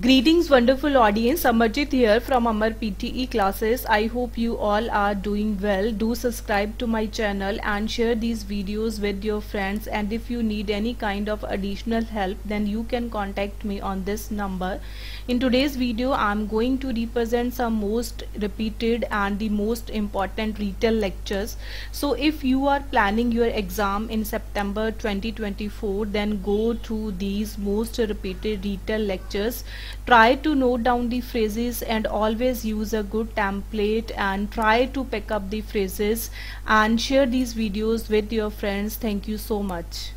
Greetings wonderful audience, Amarjit here from Amar PTE classes. I hope you all are doing well. Do subscribe to my channel and share these videos with your friends and if you need any kind of additional help then you can contact me on this number. In today's video I'm going to represent some most repeated and the most important retell lectures. So if you are planning your exam in September 2024 then go through these most repeated retell lectures try to note down the phrases and always use a good template and try to pick up the phrases and share these videos with your friends. Thank you so much